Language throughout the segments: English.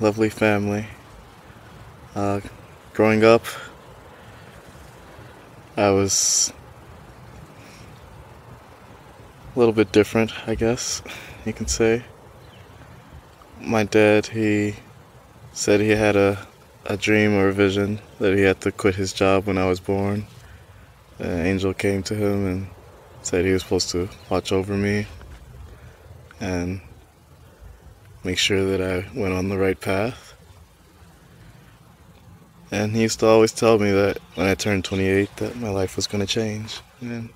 lovely family. Uh, growing up, I was a little bit different, I guess you can say. My dad, he said he had a, a dream or a vision that he had to quit his job when I was born. An angel came to him and said he was supposed to watch over me and make sure that I went on the right path. And he used to always tell me that when I turned 28 that my life was going to change. And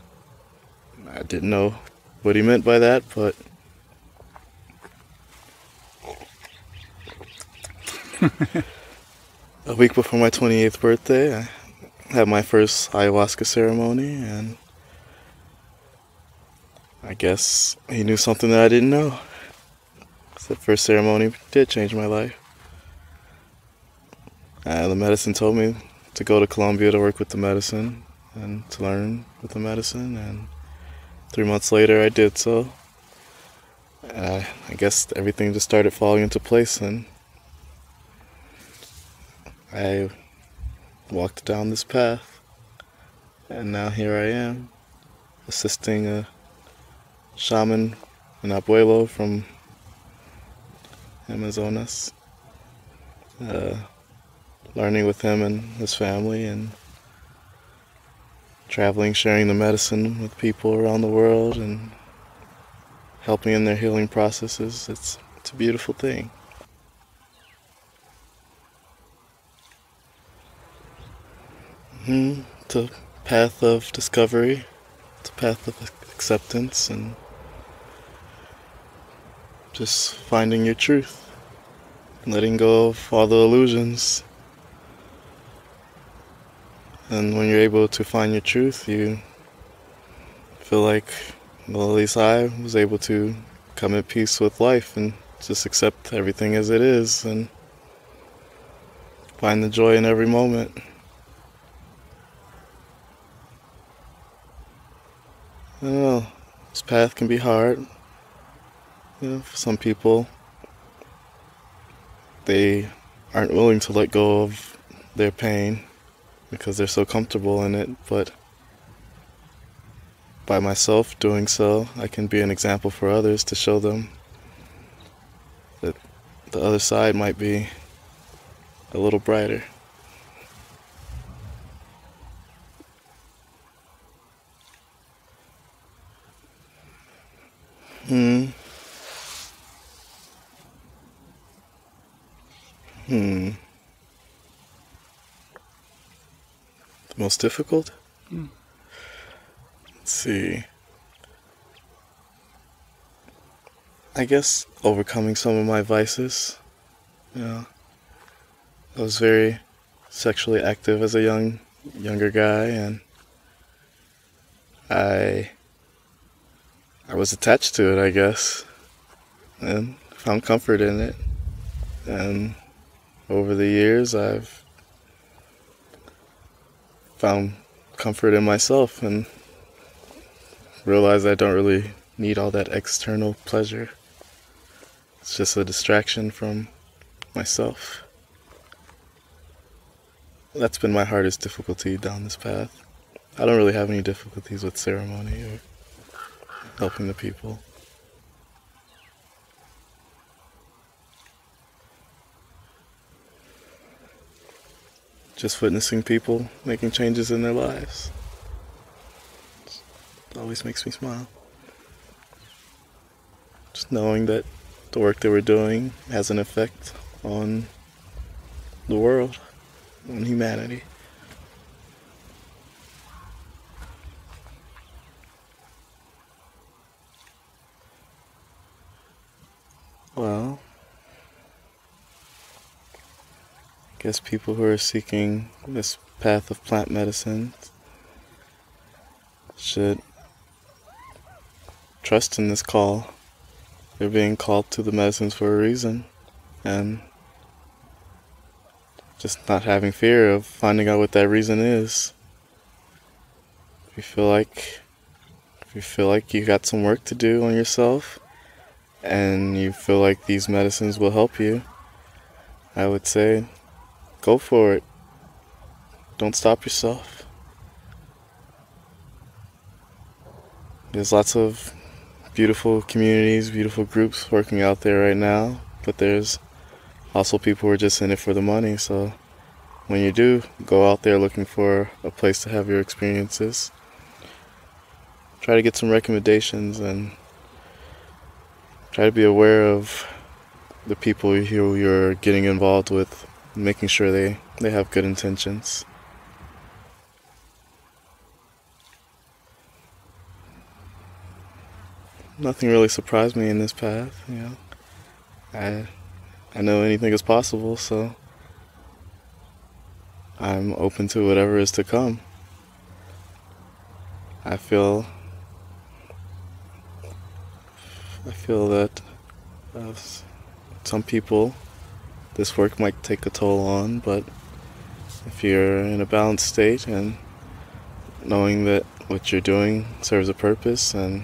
I didn't know what he meant by that, but a week before my 28th birthday, I had my first ayahuasca ceremony, and I guess he knew something that I didn't know. The first ceremony did change my life. Uh, the medicine told me to go to Colombia to work with the medicine and to learn with the medicine, and three months later I did so. Uh, I guess everything just started falling into place, and I walked down this path, and now here I am, assisting a shaman, an abuelo from Amazonas, uh, learning with him and his family, and traveling, sharing the medicine with people around the world, and helping in their healing processes. It's it's a beautiful thing. hmm It's a path of discovery. It's a path of acceptance and just finding your truth. Letting go of all the illusions. And when you're able to find your truth, you feel like, well, at least I was able to come at peace with life and just accept everything as it is and find the joy in every moment. Know. This path can be hard. You know, some people, they aren't willing to let go of their pain because they're so comfortable in it. But by myself doing so, I can be an example for others to show them that the other side might be a little brighter. Most difficult? Let's see. I guess overcoming some of my vices. Know, I was very sexually active as a young younger guy and I I was attached to it, I guess, and found comfort in it. And over the years, I've found comfort in myself and realized I don't really need all that external pleasure. It's just a distraction from myself. That's been my hardest difficulty down this path. I don't really have any difficulties with ceremony or helping the people. Just witnessing people making changes in their lives. It always makes me smile. Just knowing that the work that we're doing has an effect on the world, on humanity. Well, guess people who are seeking this path of plant medicine should trust in this call. They're being called to the medicines for a reason. And just not having fear of finding out what that reason is. If you feel like if you feel like you got some work to do on yourself and you feel like these medicines will help you, I would say go for it. Don't stop yourself. There's lots of beautiful communities, beautiful groups working out there right now, but there's also people who are just in it for the money. So when you do go out there looking for a place to have your experiences, try to get some recommendations and try to be aware of the people who you're getting involved with, making sure they, they have good intentions. Nothing really surprised me in this path, you know. I I know anything is possible, so I'm open to whatever is to come. I feel I feel that uh, some people this work might take a toll on, but if you're in a balanced state and knowing that what you're doing serves a purpose and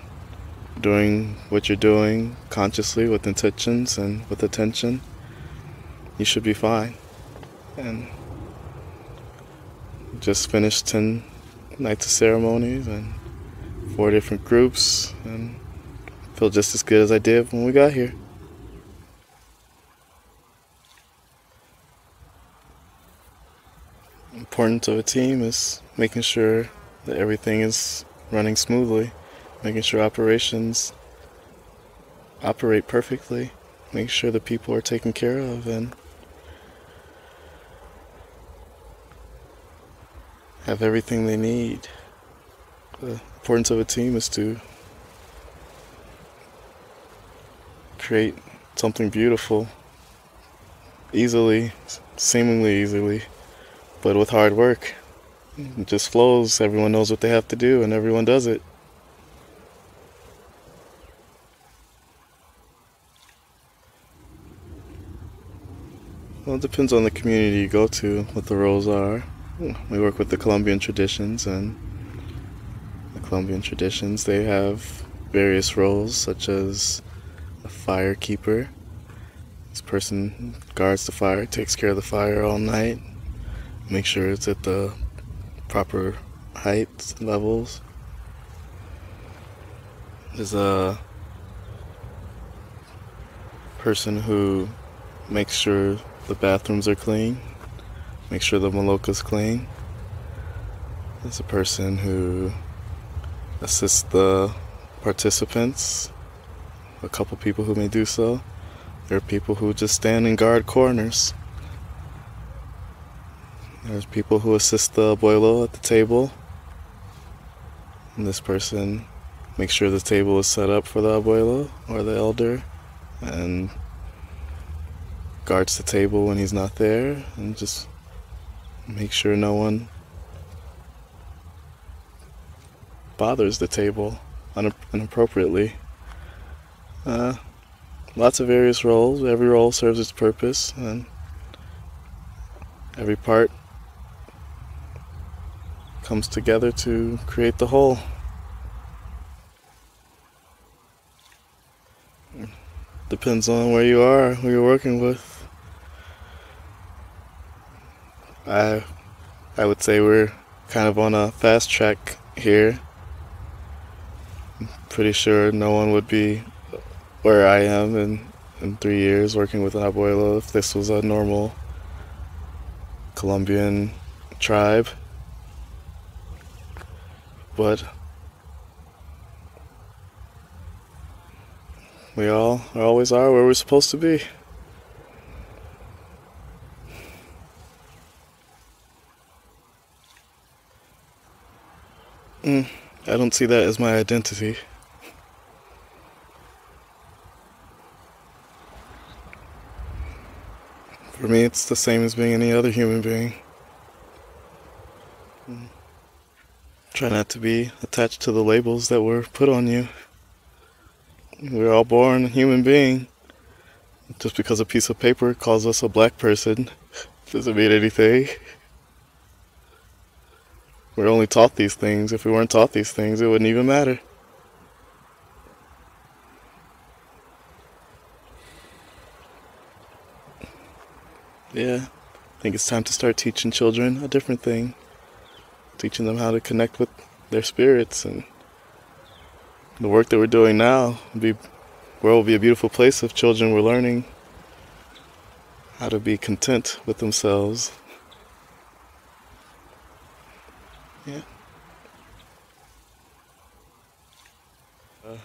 doing what you're doing consciously with intentions and with attention, you should be fine. And just finished 10 nights of ceremonies and four different groups and feel just as good as I did when we got here. Importance of a team is making sure that everything is running smoothly, making sure operations operate perfectly, making sure the people are taken care of and have everything they need. The importance of a team is to create something beautiful easily, seemingly easily, but with hard work. Mm-hmm. It just flows. Everyone knows what they have to do, and everyone does it. Well, it depends on the community you go to, what the roles are. We work with the Colombian traditions, and the Colombian traditions, they have various roles, such as a fire keeper. This person guards the fire, takes care of the fire all night, make sure it's at the proper heights, levels. There's a person who makes sure the bathrooms are clean make sure the maloka's clean. There's a person who assists the participants, a couple people who may do so. There are people who just stand and guard corners. There's people who assist the abuelo at the table. And this person makes sure the table is set up for the abuelo or the elder and guards the table when he's not there and just Make sure no one bothers the table inappropriately. Uh, lots of various roles. Every role serves its purpose, and every part comes together to create the whole. Depends on where you are, who you're working with. I I would say we're kind of on a fast track here. I'm pretty sure no one would be where I am in, in three years working with an abuelo if this was a normal Colombian tribe. But we all always are where we're supposed to be. Mm, I don't see that as my identity. For me, it's the same as being any other human being. Try not to be attached to the labels that were put on you. We're all born a human being. Just because a piece of paper calls us a black person doesn't mean anything. We're only taught these things. If we weren't taught these things, it wouldn't even matter. Yeah, I think it's time to start teaching children a different thing. Teaching them how to connect with their spirits and the work that we're doing now be world will be a beautiful place if children were learning how to be content with themselves. Yeah. Uh,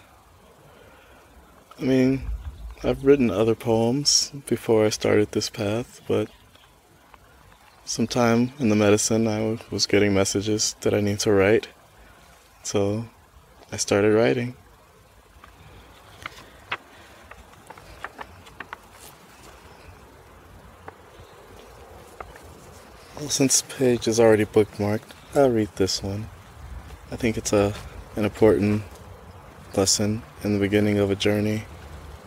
I mean, I've written other poems before I started this path, but sometime in the medicine I was getting messages that I need to write. So I started writing. Well, since page is already bookmarked, I'll read this one. I think it's a an important lesson in the beginning of a journey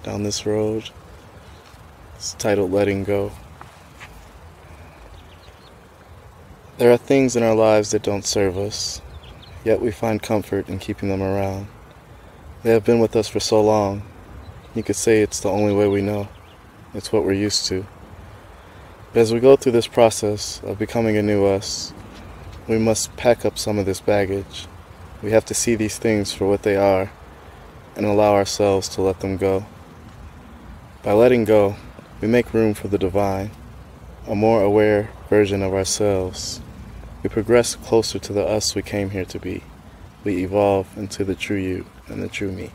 down this road. It's titled Letting Go. There are things in our lives that don't serve us, yet we find comfort in keeping them around. They have been with us for so long, you could say it's the only way we know. It's what we're used to. But as we go through this process of becoming a new us, we must pack up some of this baggage. We have to see these things for what they are and allow ourselves to let them go. By letting go, we make room for the divine, a more aware version of ourselves. We progress closer to the us we came here to be. We evolve into the true you and the true me.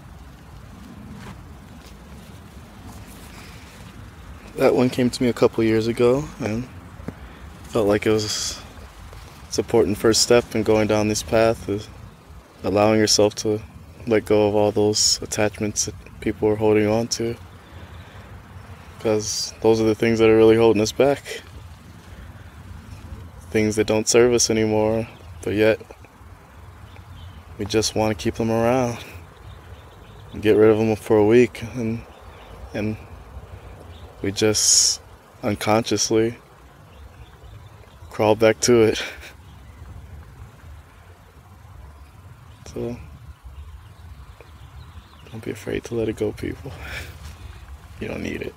That one came to me a couple years ago and felt like it was an important first step in going down this path of allowing yourself to let go of all those attachments that people are holding on to because those are the things that are really holding us back. Things that don't serve us anymore, but yet we just want to keep them around. Get rid of them for a week, and and we just unconsciously crawl back to it. So don't be afraid to let it go, people. You don't need it.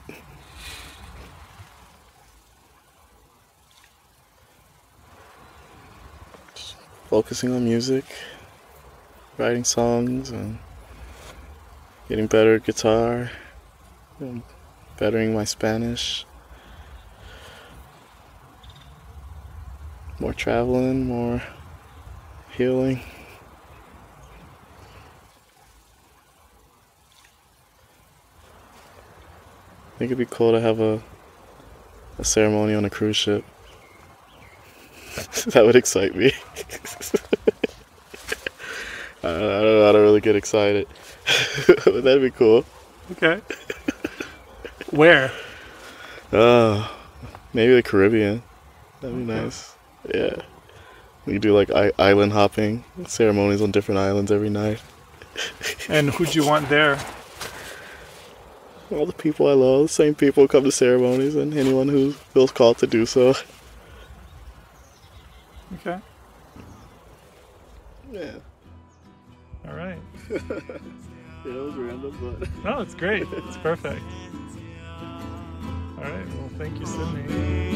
Focusing on music, writing songs, and getting better at guitar, and bettering my Spanish. More traveling, more healing. I think it'd be cool to have a a ceremony on a cruise ship. that would excite me. I, don't, I don't how to really get excited. but that'd be cool. Okay. Where? Uh, maybe the Caribbean. That'd be okay. nice. Yeah. We do like island hopping ceremonies on different islands every night. and who'd you want there? All the people I love, the same people come to ceremonies, and anyone who feels called to do so. Okay. Yeah. All right. yeah, it was random, but. no, it's great. It's perfect. All right. Well, thank you, Sidney.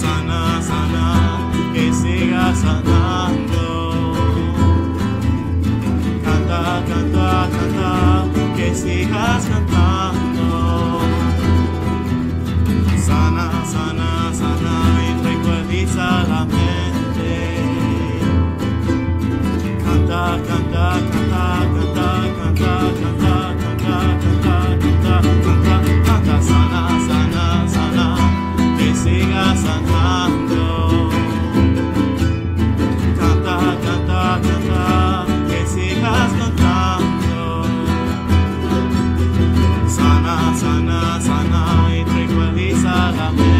sana, sana, que siga cantando. Canta, canta, canta, que sigas cantando. sana, sana y tranquiliza la mente. Canta, canta, canta, canta, canta, canta, canta, canta, canta, canta, canta, sana, sana, sana, que siga sanando. Canta, canta, canta, que sigas cantando. Sana, sana, sana y tranquiliza la mente.